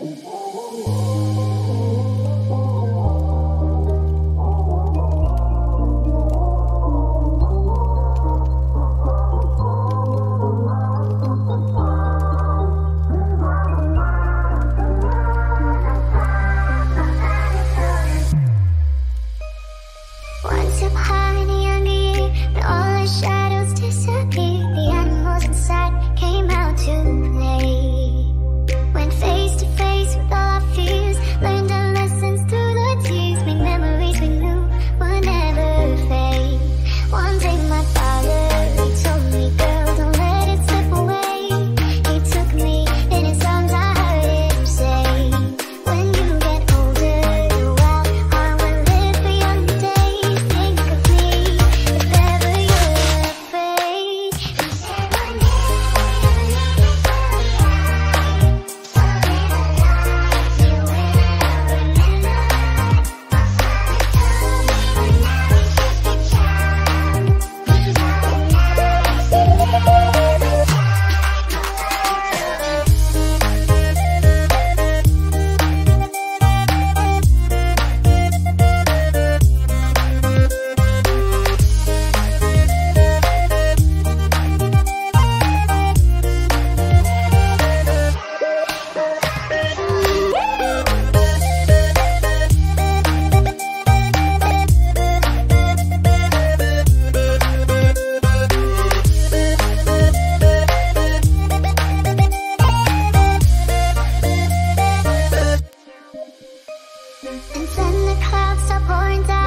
Oh, When the clouds are pouring down